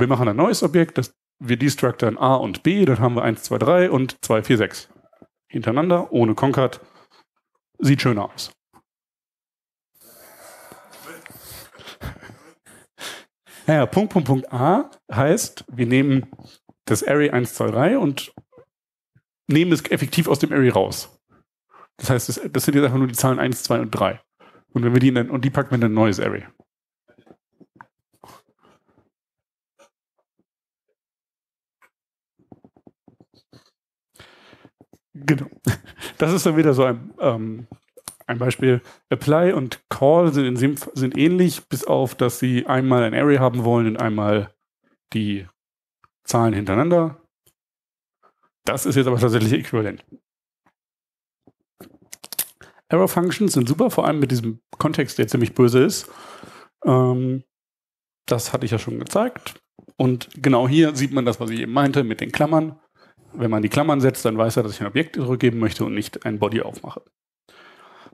[SPEAKER 1] wir machen ein neues Objekt, das wir destructern A und B, dann haben wir 1, 2, 3 und 2, 4, 6. Hintereinander, ohne Concat. Sieht schöner aus. Naja, Punkt, Punkt, Punkt A heißt, wir nehmen das Array 1, 2, 3 und nehmen es effektiv aus dem Array raus. Das heißt, das, das sind jetzt einfach nur die Zahlen 1, 2 und 3. Und wenn wir die dann, und die packen wir in ein neues Array. Genau. *laughs* Das ist dann wieder so ein, ähm, ein Beispiel. Apply und Call sind, in sind ähnlich, bis auf, dass sie einmal ein Array haben wollen und einmal die Zahlen hintereinander. Das ist jetzt aber tatsächlich äquivalent. Error Functions sind super, vor allem mit diesem Kontext, der ziemlich böse ist. Ähm, das hatte ich ja schon gezeigt. Und genau hier sieht man das, was ich eben meinte, mit den Klammern wenn man die Klammern setzt, dann weiß er, dass ich ein Objekt zurückgeben möchte und nicht ein Body aufmache.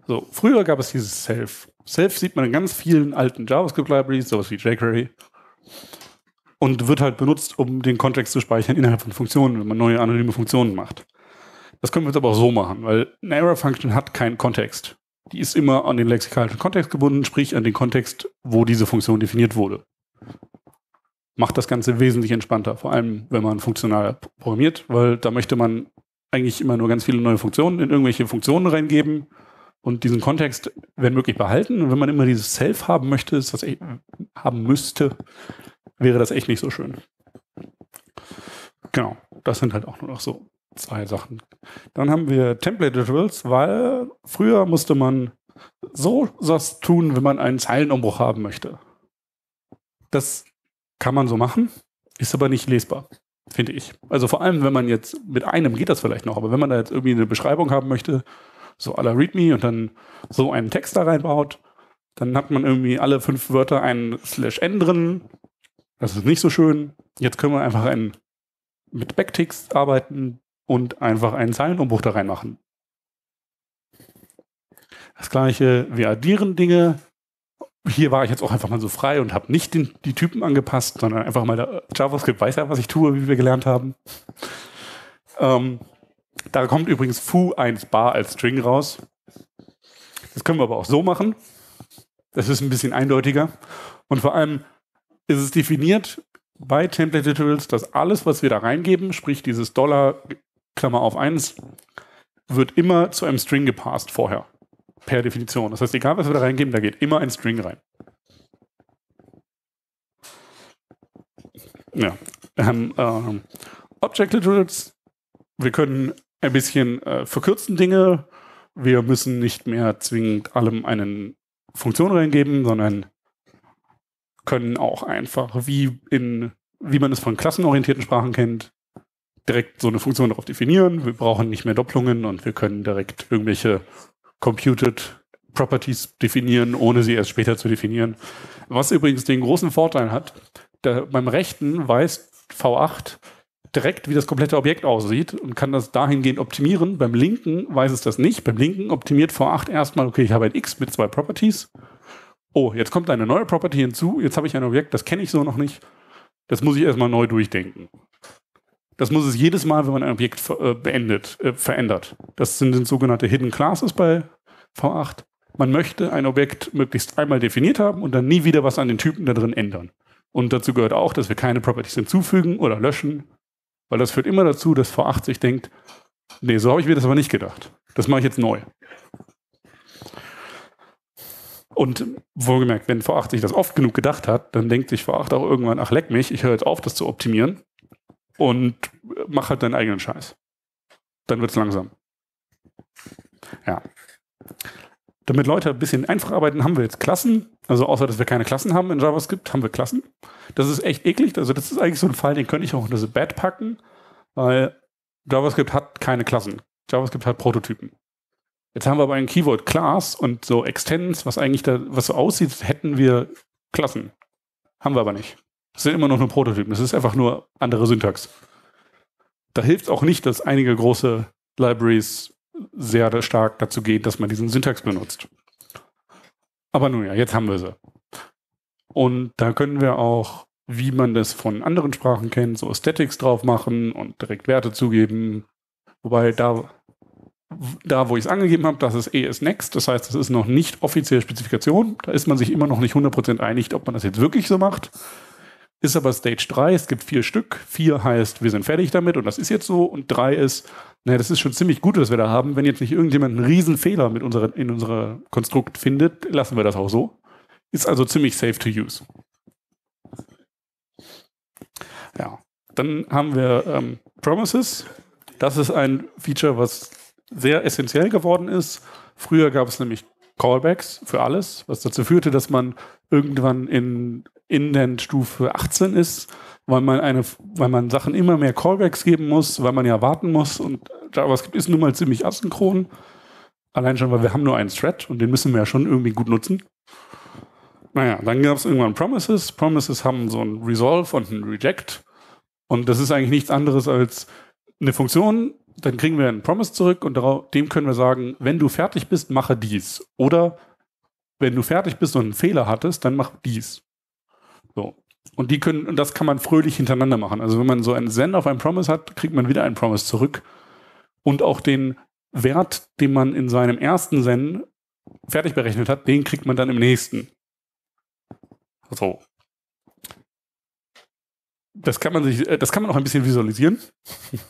[SPEAKER 1] So, früher gab es dieses Self. Self sieht man in ganz vielen alten JavaScript-Libraries, sowas wie jQuery. Und wird halt benutzt, um den Kontext zu speichern innerhalb von Funktionen, wenn man neue anonyme Funktionen macht. Das können wir jetzt aber auch so machen, weil eine Error-Function hat keinen Kontext. Die ist immer an den lexikalischen Kontext gebunden, sprich an den Kontext, wo diese Funktion definiert wurde macht das Ganze wesentlich entspannter, vor allem wenn man funktional programmiert, weil da möchte man eigentlich immer nur ganz viele neue Funktionen in irgendwelche Funktionen reingeben und diesen Kontext, wenn möglich, behalten. Und wenn man immer dieses Self haben möchte, ist das echt, haben müsste, wäre das echt nicht so schön. Genau, das sind halt auch nur noch so zwei Sachen. Dann haben wir Template Literals, weil früher musste man so was tun, wenn man einen Zeilenumbruch haben möchte. Das kann man so machen, ist aber nicht lesbar, finde ich. Also vor allem, wenn man jetzt mit einem geht das vielleicht noch, aber wenn man da jetzt irgendwie eine Beschreibung haben möchte, so à la README und dann so einen Text da reinbaut, dann hat man irgendwie alle fünf Wörter einen Slash N drin. Das ist nicht so schön. Jetzt können wir einfach einen, mit Backticks arbeiten. und einfach einen Zeilenumbruch da reinmachen. Das gleiche, wir addieren Dinge. Hier war ich jetzt auch einfach mal so frei und habe nicht den, die Typen angepasst, sondern einfach mal der JavaScript weiß ja, was ich tue, wie wir gelernt haben. Ähm, da kommt übrigens foo1 bar als String raus. Das können wir aber auch so machen. Das ist ein bisschen eindeutiger. Und vor allem ist es definiert bei Template Literals, dass alles, was wir da reingeben, sprich dieses Dollar, Klammer auf 1, wird immer zu einem String gepasst vorher. Per Definition. Das heißt, egal was wir da reingeben, da geht immer ein String rein. Ja. Haben ähm, Object Literals. Wir können ein bisschen äh, verkürzen Dinge. Wir müssen nicht mehr zwingend allem eine Funktion reingeben, sondern können auch einfach, wie in, wie man es von klassenorientierten Sprachen kennt, direkt so eine Funktion darauf definieren. Wir brauchen nicht mehr Doppelungen und wir können direkt irgendwelche computed Properties definieren, ohne sie erst später zu definieren. Was übrigens den großen Vorteil hat, beim rechten weiß V8 direkt, wie das komplette Objekt aussieht und kann das dahingehend optimieren. Beim linken weiß es das nicht. Beim linken optimiert V8 erstmal, okay, ich habe ein X mit zwei Properties. Oh, jetzt kommt eine neue Property hinzu. Jetzt habe ich ein Objekt, das kenne ich so noch nicht. Das muss ich erstmal neu durchdenken. Das muss es jedes Mal, wenn man ein Objekt äh, beendet, äh, verändert. Das sind, sind sogenannte Hidden Classes bei V8. Man möchte ein Objekt möglichst einmal definiert haben und dann nie wieder was an den Typen da drin ändern. Und dazu gehört auch, dass wir keine Properties hinzufügen oder löschen, weil das führt immer dazu, dass V8 sich denkt, nee, so habe ich mir das aber nicht gedacht. Das mache ich jetzt neu. Und wohlgemerkt, wenn V8 sich das oft genug gedacht hat, dann denkt sich V8 auch irgendwann, ach leck mich, ich höre jetzt auf, das zu optimieren und mach halt deinen eigenen Scheiß. Dann wird es langsam. Ja. Damit Leute ein bisschen einfach arbeiten, haben wir jetzt Klassen. Also außer, dass wir keine Klassen haben in JavaScript, haben wir Klassen. Das ist echt eklig. Also das ist eigentlich so ein Fall, den könnte ich auch unter das Bad packen, weil JavaScript hat keine Klassen. JavaScript hat Prototypen. Jetzt haben wir aber ein Keyword Class und so Extends, was eigentlich da, was so aussieht, hätten wir Klassen. Haben wir aber nicht. Das sind immer noch nur Prototypen. Das ist einfach nur andere Syntax. Da hilft auch nicht, dass einige große Libraries sehr stark dazu gehen, dass man diesen Syntax benutzt. Aber nun ja, jetzt haben wir sie. Und da können wir auch, wie man das von anderen Sprachen kennt, so Statics drauf machen und direkt Werte zugeben. Wobei da, da wo ich es angegeben habe, das ist ES Next. Das heißt, das ist noch nicht offizielle Spezifikation. Da ist man sich immer noch nicht 100% einig, ob man das jetzt wirklich so macht. Ist aber Stage 3, es gibt vier Stück. Vier heißt, wir sind fertig damit und das ist jetzt so. Und drei ist, naja, das ist schon ziemlich gut, was wir da haben. Wenn jetzt nicht irgendjemand einen riesen Fehler mit unserer, in unserer Konstrukt findet, lassen wir das auch so. Ist also ziemlich safe to use. Ja, dann haben wir ähm, Promises. Das ist ein Feature, was sehr essentiell geworden ist. Früher gab es nämlich Callbacks für alles, was dazu führte, dass man irgendwann in Stufe 18 ist, weil man eine, weil man Sachen immer mehr Callbacks geben muss, weil man ja warten muss und JavaScript ist nun mal ziemlich asynchron. Allein schon, weil wir haben nur einen Thread und den müssen wir ja schon irgendwie gut nutzen. Naja, dann gab es irgendwann Promises. Promises haben so ein Resolve und ein Reject. Und das ist eigentlich nichts anderes als eine Funktion, dann kriegen wir einen Promise zurück und dem können wir sagen, wenn du fertig bist, mache dies. Oder wenn du fertig bist und einen Fehler hattest, dann mach dies. So. Und die können, und das kann man fröhlich hintereinander machen. Also wenn man so einen Send auf einen Promise hat, kriegt man wieder einen Promise zurück. Und auch den Wert, den man in seinem ersten Send fertig berechnet hat, den kriegt man dann im nächsten. So. Das kann man sich, äh, das kann man auch ein bisschen visualisieren. *laughs*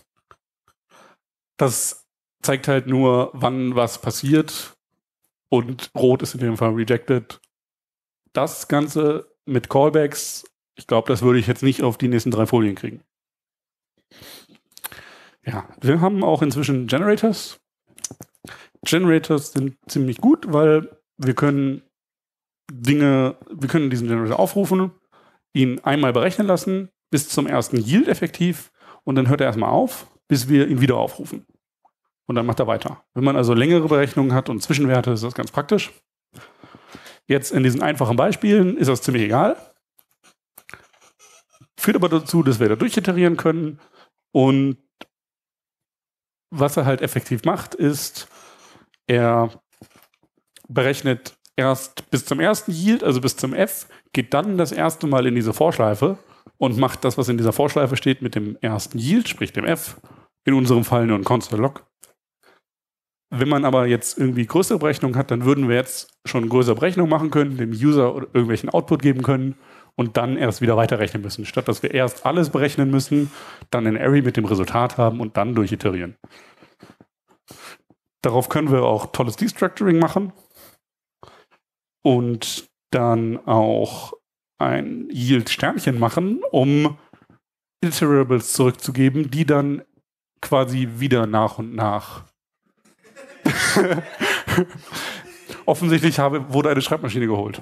[SPEAKER 1] Das zeigt halt nur, wann was passiert. Und rot ist in dem Fall rejected. Das Ganze mit Callbacks, ich glaube, das würde ich jetzt nicht auf die nächsten drei Folien kriegen. Ja, wir haben auch inzwischen Generators. Generators sind ziemlich gut, weil wir können Dinge, wir können diesen Generator aufrufen, ihn einmal berechnen lassen, bis zum ersten Yield effektiv und dann hört er erstmal auf, bis wir ihn wieder aufrufen. Und dann macht er weiter. Wenn man also längere Berechnungen hat und Zwischenwerte, ist das ganz praktisch. Jetzt in diesen einfachen Beispielen ist das ziemlich egal. Führt aber dazu, dass wir da durchiterieren können und was er halt effektiv macht, ist, er berechnet erst bis zum ersten Yield, also bis zum F, geht dann das erste Mal in diese Vorschleife und macht das, was in dieser Vorschleife steht, mit dem ersten Yield, sprich dem F, in unserem Fall nur ein Console Log. Wenn man aber jetzt irgendwie größere Berechnungen hat, dann würden wir jetzt schon größere Berechnungen machen können, dem User irgendwelchen Output geben können und dann erst wieder weiterrechnen müssen, statt dass wir erst alles berechnen müssen, dann ein Array mit dem Resultat haben und dann durchiterieren. Darauf können wir auch tolles Destructuring machen und dann auch ein Yield-Sternchen machen, um Iterables zurückzugeben, die dann quasi wieder nach und nach. *laughs* Offensichtlich habe, wurde eine Schreibmaschine geholt.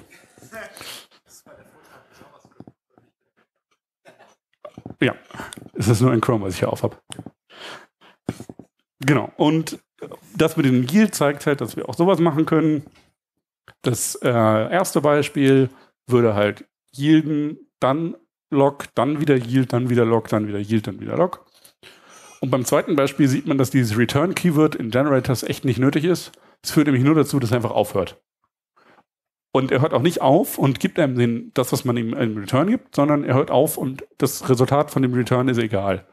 [SPEAKER 1] Ja, es ist nur ein Chrome, was ich hier auf habe. Genau. Und das mit dem Yield zeigt halt, dass wir auch sowas machen können. Das äh, erste Beispiel würde halt yielden, dann log, dann wieder yield, dann wieder log, dann wieder yield, dann wieder log. Und beim zweiten Beispiel sieht man, dass dieses Return-Keyword in Generators echt nicht nötig ist. Es führt nämlich nur dazu, dass er einfach aufhört. Und er hört auch nicht auf und gibt einem den, das, was man ihm im Return gibt, sondern er hört auf und das Resultat von dem Return ist egal.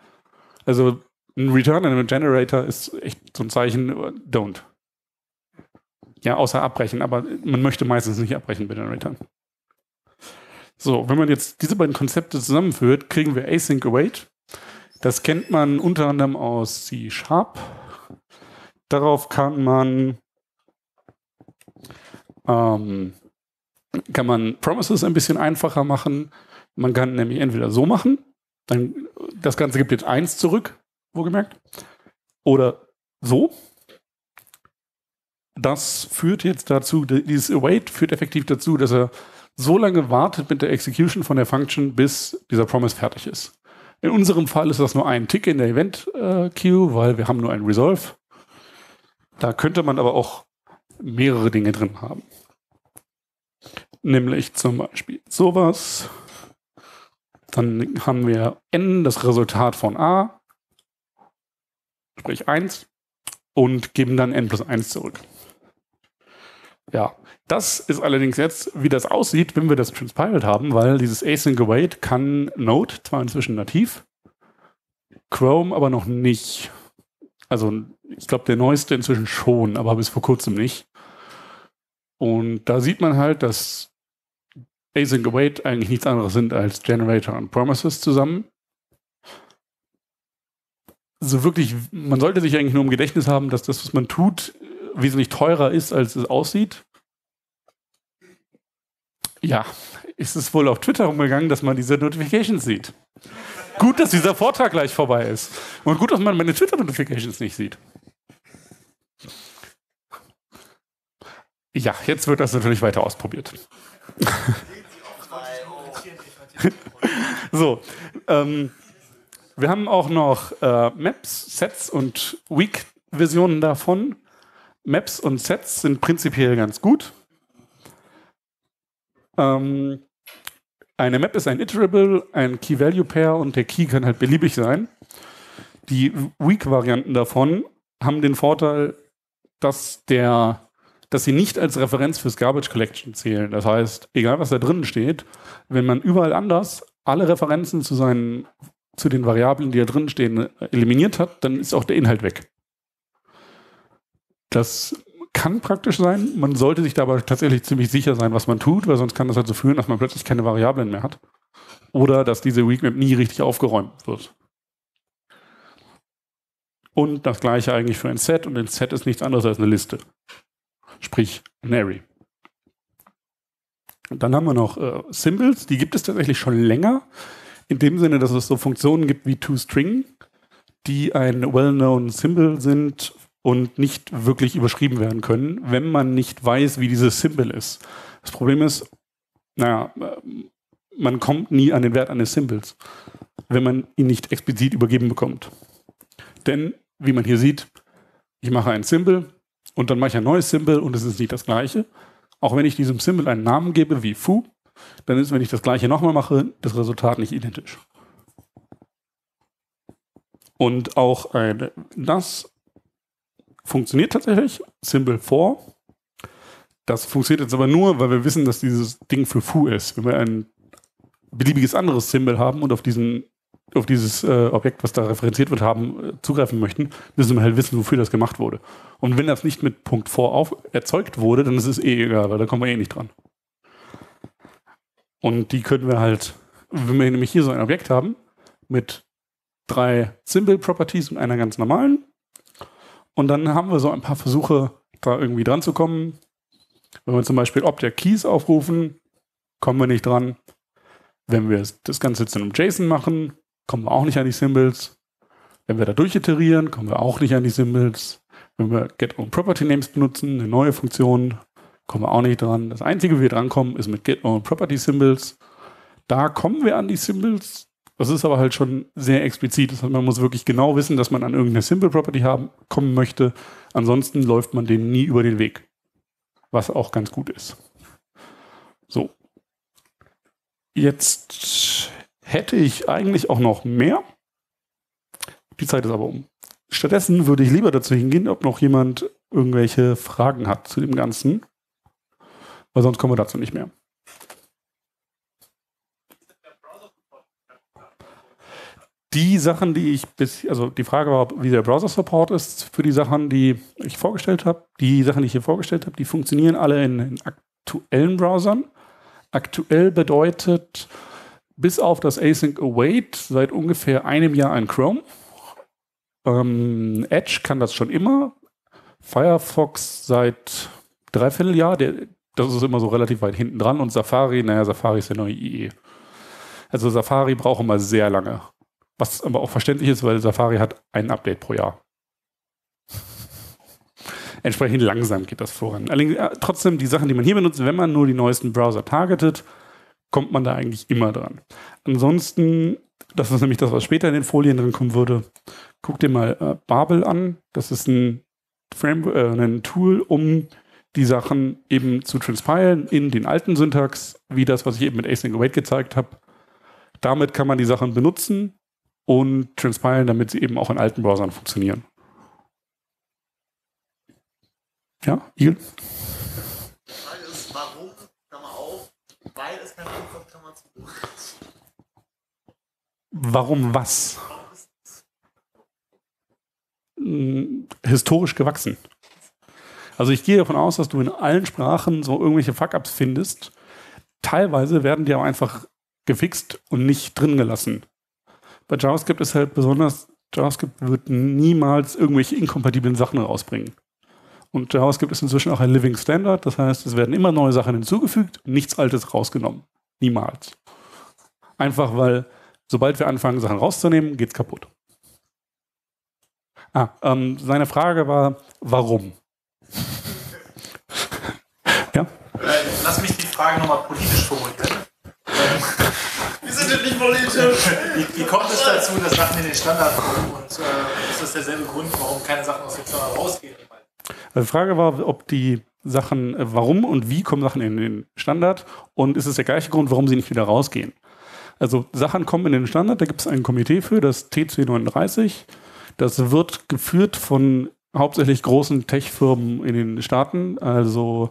[SPEAKER 1] Also ein Return in einem Generator ist echt so ein Zeichen, don't. Ja, außer abbrechen, aber man möchte meistens nicht abbrechen bei Generatoren. So, wenn man jetzt diese beiden Konzepte zusammenführt, kriegen wir Async Await. Das kennt man unter anderem aus C Sharp. Darauf kann man ähm, kann man Promises ein bisschen einfacher machen. Man kann nämlich entweder so machen, dann das Ganze gibt jetzt eins zurück, wohlgemerkt, oder so. Das führt jetzt dazu, dieses Await führt effektiv dazu, dass er so lange wartet mit der Execution von der Function, bis dieser Promise fertig ist. In unserem Fall ist das nur ein Tick in der Event äh, Queue, weil wir haben nur ein Resolve. Da könnte man aber auch mehrere Dinge drin haben. Nämlich zum Beispiel sowas. Dann haben wir n, das Resultat von a, sprich 1, und geben dann n plus 1 zurück. Ja, das ist allerdings jetzt, wie das aussieht, wenn wir das transpiled haben, weil dieses Async Await kann Node zwar inzwischen nativ, Chrome aber noch nicht. Also ich glaube, der neueste inzwischen schon, aber bis vor kurzem nicht. Und da sieht man halt, dass Async Await eigentlich nichts anderes sind als Generator und Promises zusammen. So wirklich, man sollte sich eigentlich nur im Gedächtnis haben, dass das, was man tut, wesentlich teurer ist, als es aussieht. Ja, ist es wohl auf Twitter umgegangen, dass man diese Notifications sieht. Gut, dass dieser Vortrag gleich vorbei ist. Und gut, dass man meine Twitter-Notifications nicht sieht. Ja, jetzt wird das natürlich weiter ausprobiert. *laughs* so, ähm, wir haben auch noch äh, Maps, Sets und Weak-Versionen davon. Maps und Sets sind prinzipiell ganz gut. Ähm, eine Map ist ein Iterable, ein Key-Value-Pair und der Key kann halt beliebig sein. Die Weak-Varianten davon haben den Vorteil, dass der dass sie nicht als Referenz fürs Garbage Collection zählen. Das heißt, egal was da drin steht, wenn man überall anders alle Referenzen zu seinen zu den Variablen, die da drin stehen, eliminiert hat, dann ist auch der Inhalt weg. Das kann praktisch sein. Man sollte sich dabei tatsächlich ziemlich sicher sein, was man tut, weil sonst kann das dazu führen, dass man plötzlich keine Variablen mehr hat. Oder dass diese Weakmap nie richtig aufgeräumt wird. Und das gleiche eigentlich für ein Set. Und ein Set ist nichts anderes als eine Liste. Sprich, ein Array. Dann haben wir noch äh, Symbols. Die gibt es tatsächlich schon länger. In dem Sinne, dass es so Funktionen gibt wie ToString, die ein well-known Symbol sind und nicht wirklich überschrieben werden können, wenn man nicht weiß, wie dieses Symbol ist. Das Problem ist, naja, man kommt nie an den Wert eines Symbols, wenn man ihn nicht explizit übergeben bekommt. Denn, wie man hier sieht, ich mache ein Symbol und dann mache ich ein neues Symbol und es ist nicht das gleiche. Auch wenn ich diesem Symbol einen Namen gebe wie foo, dann ist, wenn ich das gleiche nochmal mache, das Resultat nicht identisch. Und auch ein, das funktioniert tatsächlich, Symbol 4. Das funktioniert jetzt aber nur, weil wir wissen, dass dieses Ding für foo ist. Wenn wir ein beliebiges anderes Symbol haben und auf diesen auf dieses äh, Objekt, was da referenziert wird, haben, äh, zugreifen möchten, müssen wir halt wissen, wofür das gemacht wurde. Und wenn das nicht mit Punkt 4 auf, erzeugt wurde, dann ist es eh egal, weil da kommen wir eh nicht dran. Und die können wir halt, wenn wir nämlich hier so ein Objekt haben, mit drei Symbol Properties und einer ganz normalen. Und dann haben wir so ein paar Versuche, da irgendwie dran zu kommen. Wenn wir zum Beispiel Object Keys aufrufen, kommen wir nicht dran. Wenn wir das Ganze in einem JSON machen, kommen wir auch nicht an die Symbols. Wenn wir da durchiterieren, kommen wir auch nicht an die Symbols. Wenn wir Get Own Property Names benutzen, eine neue Funktion, kommen wir auch nicht dran. Das Einzige, wo wir drankommen, ist mit Get Own Property Symbols. Da kommen wir an die Symbols. Das ist aber halt schon sehr explizit. Das heißt, man muss wirklich genau wissen, dass man an irgendeine Symbol Property haben, kommen möchte. Ansonsten läuft man denen nie über den Weg. Was auch ganz gut ist. So. Jetzt hätte ich eigentlich auch noch mehr. Die Zeit ist aber um. Stattdessen würde ich lieber dazu hingehen, ob noch jemand irgendwelche Fragen hat zu dem Ganzen. Weil sonst kommen wir dazu nicht mehr. Die Sachen, die ich bis, also die Frage war, wie der Browser-Support ist für die Sachen, die ich vorgestellt habe. Die Sachen, die ich hier vorgestellt habe, die funktionieren alle in, in aktuellen Browsern. Aktuell bedeutet, bis auf das Async Await seit ungefähr einem Jahr ein Chrome. Ähm, Edge kann das schon immer. Firefox seit dreiviertel Jahr. Der, das ist immer so relativ weit hinten dran. Und Safari, naja, Safari ist der neue IE. Also Safari braucht immer sehr lange. Was aber auch verständlich ist, weil Safari hat ein Update pro Jahr. Entsprechend langsam geht das voran. Allerdings, äh, trotzdem, die Sachen, die man hier benutzt, wenn man nur die neuesten Browser targetet, kommt man da eigentlich immer dran. Ansonsten, das ist nämlich das, was später in den Folien drin kommen würde, guck dir mal äh, Babel an. Das ist ein, Frame, äh, ein Tool, um die Sachen eben zu transpilen in den alten Syntax, wie das, was ich eben mit Async Await gezeigt habe. Damit kann man die Sachen benutzen und transpilen, damit sie eben auch in alten Browsern funktionieren. Ja, Igel? Warum was? Hm, historisch gewachsen. Also ich gehe davon aus, dass du in allen Sprachen so irgendwelche Fuck-ups findest. Teilweise werden die aber einfach gefixt und nicht drin gelassen. Bei JavaScript ist halt besonders, JavaScript wird niemals irgendwelche inkompatiblen Sachen rausbringen. Und JavaScript ist inzwischen auch ein Living Standard, das heißt, es werden immer neue Sachen hinzugefügt nichts Altes rausgenommen. Niemals. Einfach weil Sobald wir anfangen, Sachen rauszunehmen, geht es kaputt. Ah, ähm, seine Frage war, warum? *laughs*
[SPEAKER 2] ja? Äh, lass mich die Frage nochmal politisch formulieren. *laughs* Wir sind denn nicht politisch. Wie, wie, kommt es dazu, dass Sachen in den Standard kommen und äh, ist das derselbe Grund, warum keine Sachen aus dem Standard rausgehen?
[SPEAKER 1] Die Frage war, ob die Sachen, äh, warum und wie kommen Sachen in den Standard und ist es der gleiche Grund, warum sie nicht wieder rausgehen? Also Sachen kommen in den Standard, da gibt es ein Komitee für, das TC39. Das wird geführt von hauptsächlich großen Tech-Firmen in den Staaten, also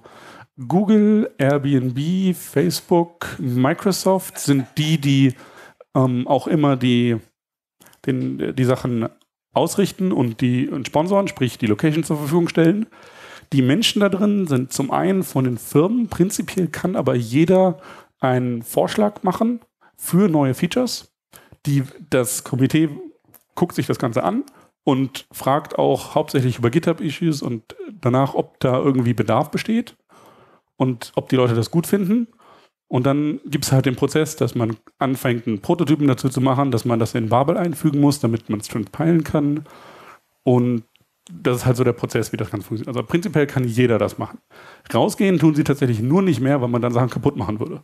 [SPEAKER 1] Google, Airbnb, Facebook, Microsoft sind die, die ähm, auch immer die, den, die Sachen ausrichten und die und sponsoren, sprich die Location zur Verfügung stellen. Die Menschen da drin sind zum einen von den Firmen, prinzipiell kann aber jeder einen Vorschlag machen für neue Features. Die, das Komitee guckt sich das Ganze an und fragt auch hauptsächlich über GitHub-Issues und danach, ob da irgendwie Bedarf besteht und ob die Leute das gut finden. Und dann gibt es halt den Prozess, dass man anfängt, einen Prototypen dazu zu machen, dass man das in Babel einfügen muss, damit man es transpilen kann. Und das ist halt so der Prozess, wie das Ganze funktioniert. Also prinzipiell kann jeder das machen. Rausgehen tun sie tatsächlich nur nicht mehr, weil man dann Sachen kaputt machen würde.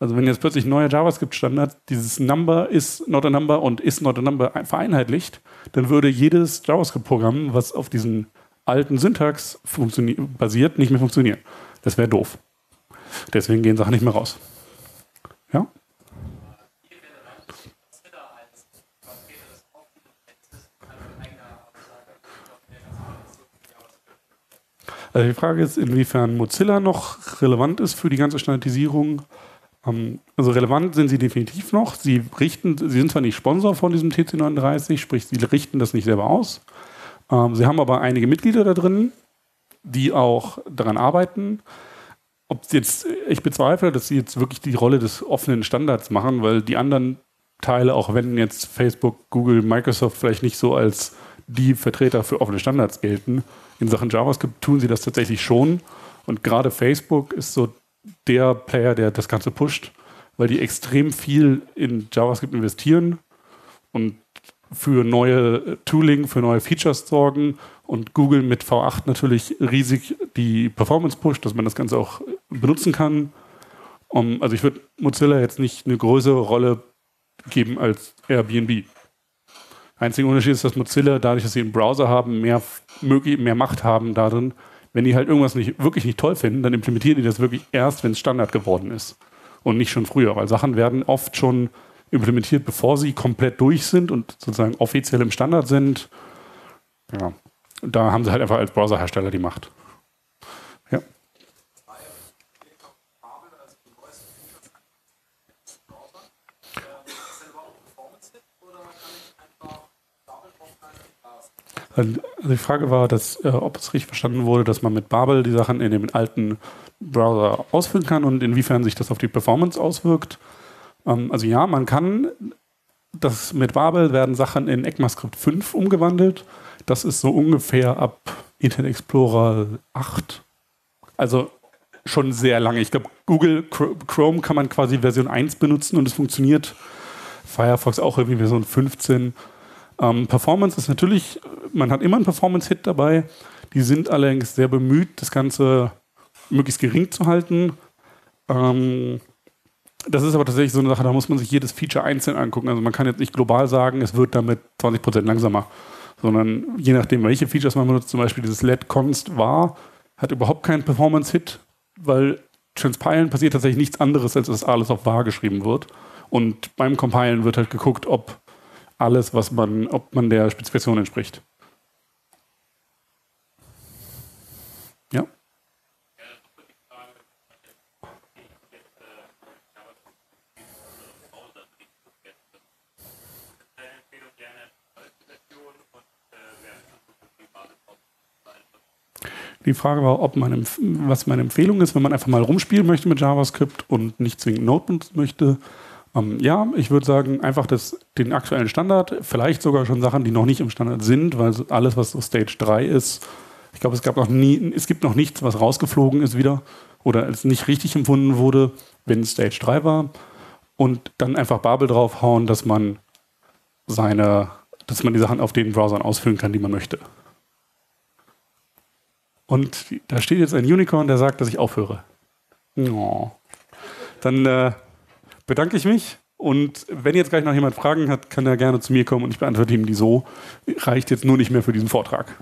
[SPEAKER 1] Also wenn jetzt plötzlich neuer JavaScript-Standard dieses Number is not a number und is not a number vereinheitlicht, dann würde jedes JavaScript-Programm, was auf diesen alten Syntax basiert, nicht mehr funktionieren. Das wäre doof. Deswegen gehen Sachen nicht mehr raus. Ja? Also die Frage ist, inwiefern Mozilla noch relevant ist für die ganze Standardisierung. Ähm, also relevant sind sie definitiv noch. Sie richten, sie sind zwar nicht Sponsor von diesem TC39, sprich, sie richten das nicht selber aus. Ähm, sie haben aber einige Mitglieder da drin, die auch daran arbeiten. Ob jetzt, ich bezweifle, dass sie jetzt wirklich die Rolle des offenen Standards machen, weil die anderen Teile, auch wenn jetzt Facebook, Google, Microsoft vielleicht nicht so als die Vertreter für offene Standards gelten, in Sachen JavaScript tun sie das tatsächlich schon. Und gerade Facebook ist so der Player, der das Ganze pusht, weil die extrem viel in JavaScript investieren und für neue Tooling, für neue Features sorgen und Google mit V8 natürlich riesig die Performance pusht, dass man das Ganze auch benutzen kann. Um, also ich würde Mozilla jetzt nicht eine größere Rolle geben als Airbnb. Einziger Unterschied ist, dass Mozilla, dadurch, dass sie einen Browser haben, mehr, mehr Macht haben darin, wenn die halt irgendwas nicht, wirklich nicht toll finden, dann implementieren die das wirklich erst, wenn es Standard geworden ist. Und nicht schon früher, weil Sachen werden oft schon implementiert, bevor sie komplett durch sind und sozusagen offiziell im Standard sind. Ja, da haben sie halt einfach als Browserhersteller die Macht. Ja. Also die Frage war, dass, äh, ob es richtig verstanden wurde, dass man mit Babel die Sachen in dem alten Browser ausfüllen kann und inwiefern sich das auf die Performance auswirkt. Ähm, also ja, man kann, das mit Babel werden Sachen in ECMAScript 5 umgewandelt. Das ist so ungefähr ab Internet Explorer 8. Also schon sehr lange. Ich glaube, Google Chrome kann man quasi Version 1 benutzen und es funktioniert. Firefox auch irgendwie Version 15. Ähm, Performance ist natürlich, man hat immer einen Performance-Hit dabei. Die sind allerdings sehr bemüht, das Ganze möglichst gering zu halten. Ähm, das ist aber tatsächlich so eine Sache, da muss man sich jedes Feature einzeln angucken. Also man kann jetzt nicht global sagen, es wird damit 20% langsamer, sondern je nachdem, welche Features man benutzt, zum Beispiel dieses LED Const war, hat überhaupt keinen Performance-Hit, weil Transpilen passiert tatsächlich nichts anderes, als dass alles auf var geschrieben wird. Und beim Compilen wird halt geguckt, ob alles, was man, ob man der Spezifikation entspricht. Ja. Die Frage war, ob meine, was meine Empfehlung ist, wenn man einfach mal rumspielen möchte mit JavaScript und nicht zwingend Node benutzen möchte. Ähm, ja, ich würde sagen, einfach das, den aktuellen Standard, vielleicht sogar schon Sachen, die noch nicht im Standard sind, weil alles, was so Stage 3 ist, ich glaube, es gab noch nie, es gibt noch nichts, was rausgeflogen ist wieder oder als nicht richtig empfunden wurde, wenn Stage 3 war. Und dann einfach Babel draufhauen, dass man seine, dass man die Sachen auf den Browsern ausfüllen kann, die man möchte. Und da steht jetzt ein Unicorn, der sagt, dass ich aufhöre. Oh. Dann äh, bedanke ich mich. Und wenn jetzt gleich noch jemand Fragen hat, kann er gerne zu mir kommen und ich beantworte ihm die so. Reicht jetzt nur nicht mehr für diesen Vortrag.